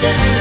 掴む